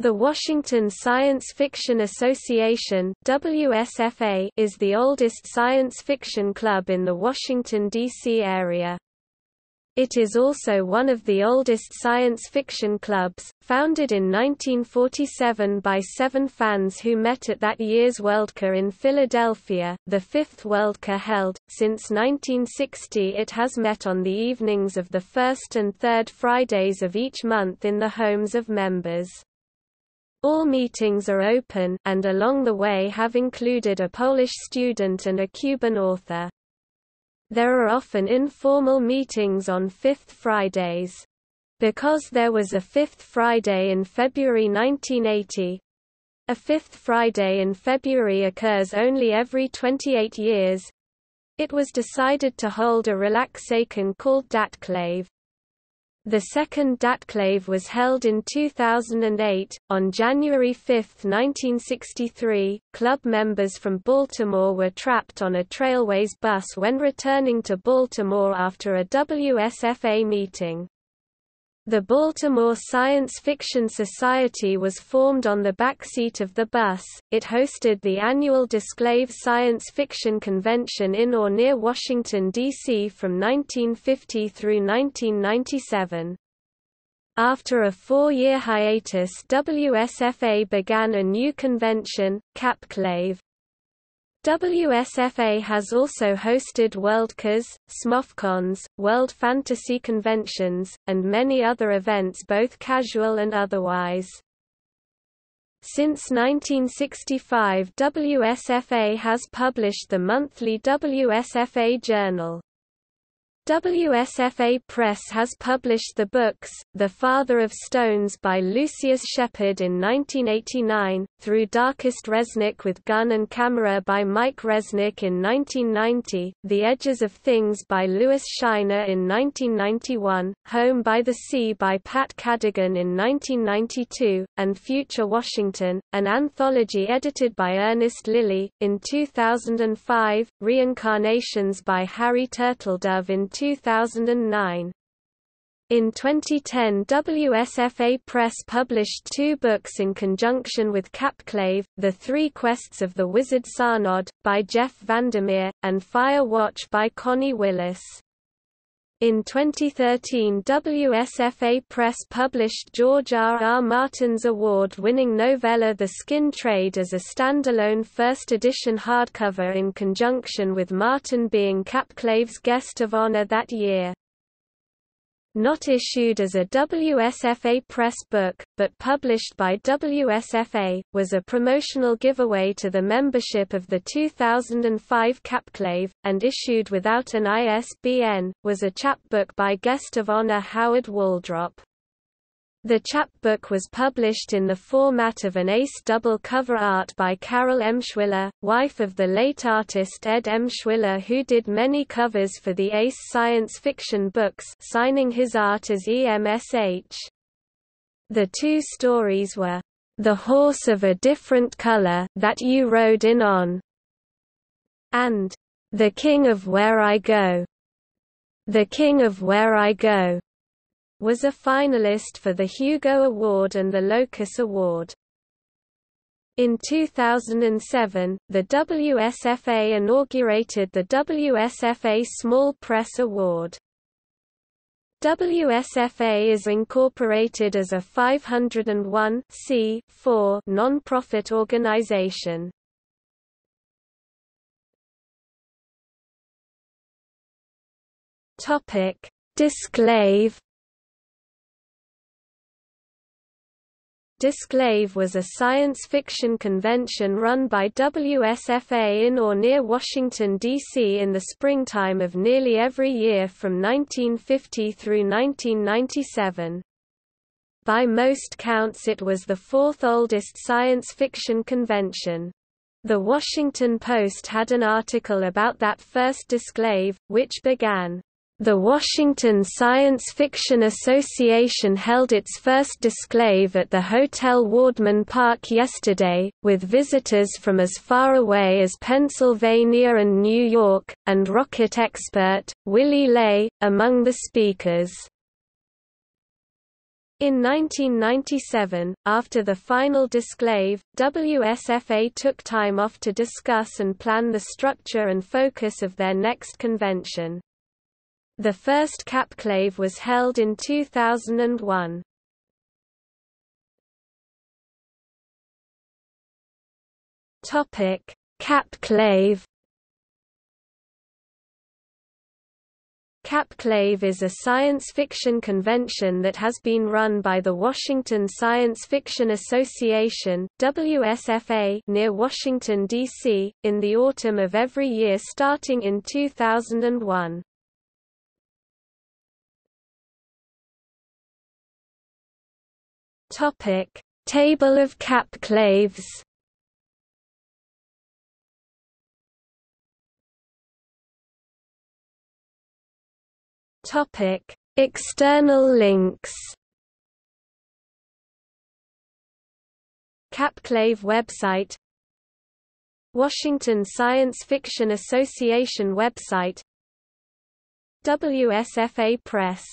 The Washington Science Fiction Association WSFA is the oldest science fiction club in the Washington, D.C. area. It is also one of the oldest science fiction clubs, founded in 1947 by seven fans who met at that year's Worldcon in Philadelphia, the fifth Worldcon held. Since 1960 it has met on the evenings of the first and third Fridays of each month in the homes of members. All meetings are open, and along the way have included a Polish student and a Cuban author. There are often informal meetings on Fifth Fridays. Because there was a Fifth Friday in February 1980, a Fifth Friday in February occurs only every 28 years, it was decided to hold a relaxacon called Datclave. The second Datclave was held in 2008. On January 5, 1963, club members from Baltimore were trapped on a Trailways bus when returning to Baltimore after a WSFA meeting. The Baltimore Science Fiction Society was formed on the back seat of the bus. It hosted the annual Disclave Science Fiction Convention in or near Washington, D.C. from 1950 through 1997. After a four-year hiatus WSFA began a new convention, Capclave, WSFA has also hosted Worldcons, SMOFCons, World Fantasy Conventions, and many other events both casual and otherwise. Since 1965 WSFA has published the monthly WSFA Journal. WSFA Press has published the books, The Father of Stones by Lucius Shepard in 1989, Through Darkest Resnick with Gun and Camera by Mike Resnick in 1990, The Edges of Things by Lewis Shiner in 1991, Home by the Sea by Pat Cadigan in 1992, and Future Washington, an anthology edited by Ernest Lilly, in 2005, Reincarnations by Harry Turtledove in 2009. In 2010 WSFA Press published two books in conjunction with Capclave, The Three Quests of the Wizard Sarnod, by Jeff Vandermeer, and Fire Watch by Connie Willis. In 2013 WSFA Press published George R. R. Martin's award-winning novella The Skin Trade as a standalone first edition hardcover in conjunction with Martin being Capclave's guest of honor that year. Not issued as a WSFA Press book, but published by WSFA, was a promotional giveaway to the membership of the 2005 Capclave, and issued without an ISBN, was a chapbook by guest of honor Howard Waldrop. The chapbook was published in the format of an ace double cover art by Carol Emshwiller, wife of the late artist Ed Emshwiller who did many covers for the ace science fiction books signing his art as EMSH. The two stories were, "'The Horse of a Different Color That You Rode In On' and "'The King of Where I Go' The King of Where I Go' was a finalist for the Hugo Award and the Locus Award. In 2007, the WSFA inaugurated the WSFA Small Press Award. WSFA is incorporated as a 501 non-profit organization. Topic: Disclave Disclave was a science fiction convention run by WSFA in or near Washington, D.C. in the springtime of nearly every year from 1950 through 1997. By most counts it was the fourth oldest science fiction convention. The Washington Post had an article about that first disclave, which began, the Washington Science Fiction Association held its first disclave at the Hotel Wardman Park yesterday, with visitors from as far away as Pennsylvania and New York, and rocket expert, Willy Ley, among the speakers. In 1997, after the final disclave, WSFA took time off to discuss and plan the structure and focus of their next convention. The first Capclave was held in 2001. Topic: Capclave Capclave is a science fiction convention that has been run by the Washington Science Fiction Association WSFA near Washington, D.C., in the autumn of every year starting in 2001. Table of Capclaves Topic: External links. Capclave website. Washington Science Fiction Association website. WSFA Press